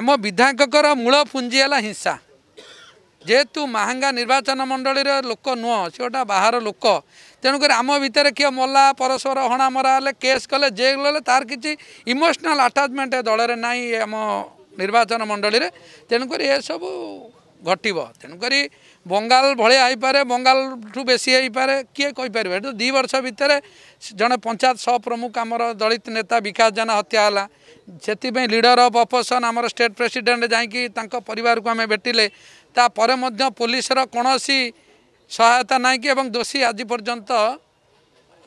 ଆମ ବିଧାୟକଙ୍କର ମୂଳ ପୁଞ୍ଜି ହେଲା ହିଂସା ଯେହେତୁ ମାହାଙ୍ଗା ନିର୍ବାଚନ ମଣ୍ଡଳୀର ଲୋକ ନୁହଁ ସେ ଗୋଟେ ବାହାର ଲୋକ ତେଣୁକରି ଆମ ଭିତରେ କିଏ ମଲା ପରସ୍ପର ହଣାମରା ହେଲେ କେସ୍ କଲେ ଜେଲ୍ ଗଲେ ତାର କିଛି ଇମୋସନାଲ୍ ଆଟାଚମେଣ୍ଟ ଦଳରେ ନାହିଁ ଆମ ନିର୍ବାଚନ ମଣ୍ଡଳୀରେ ତେଣୁକରି ଏସବୁ ঘটব তেণুকরি বঙ্গাল ভা হইপরে বঙ্গাল ঠু বেশি হইপরে কি কইপার এটু দুই বর্ষ ভিতরে জনে পঞ্চায়েত সপ্রমুখ আমার দলিত নেতা বিকাশ জানা হত্যা হল সেপাই লিডর অফ অপোসন আমার স্টেট প্রেসিডেন্ট যাইকি তাঁর পরিবারকে আমি ভেটিলে তাপরে পুলিশর কোণী সহায়তা নাই কি এবং দোষী আজ পর্যন্ত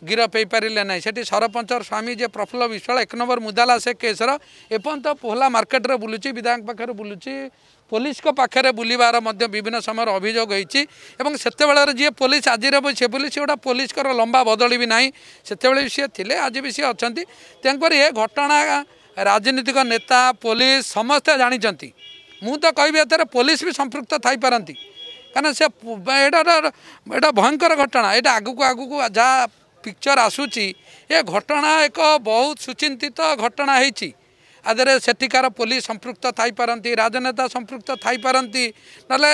গিরফ হইপারে না সেটি সরপঞ্চর স্বামী যে প্রফুল্ল বিশ্বাল এক নম্বর মুদালা সে কেসর এপর্যন্ত পোহলা মার্কেটরে বুলুচি বিধায়ক পাখে বুলুচি पुलिस को पाखे बुलवर मैं विभिन्न समय अभोग होते जी पुलिस आज से पुलिस गोटा पुलिस लंबा बदली भी ना से सी आज भी सी अच्छा तेकर ये घटना राजनीतिक नेता पुलिस समस्ते जानते मुँह तो कह पुलिस भी संपृक्त थपारती ये भयंकर घटना ये आग को आग को जहाँ पिक्चर आसूची ये घटना एक बहुत सुचिंत घटना होती ଆଦେହରେ ସେଠିକାର ପୋଲିସ ସମ୍ପୃକ୍ତ ଥାଇପାରନ୍ତି ରାଜନେତା ସମ୍ପୃକ୍ତ ଥାଇପାରନ୍ତି ନହେଲେ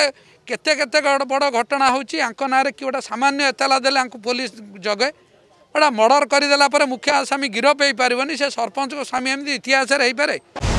କେତେ କେତେ ବଡ଼ ଘଟଣା ହେଉଛି ୟାଙ୍କ ନାଁରେ କି ଗୋଟେ ସାମାନ୍ୟ ଏତଲା ଦେଲେ ୟାଙ୍କୁ ପୋଲିସ ଯୋଗେ ଗୋଟେ ମର୍ଡ଼ର କରିଦେଲା ପରେ ମୁଖ୍ୟ ଆସାମୀ ଗିରଫ ହେଇପାରିବନି ସେ ସରପଞ୍ଚଙ୍କ ସ୍ୱାମୀ ଏମିତି ଇତିହାସରେ ହେଇପାରେ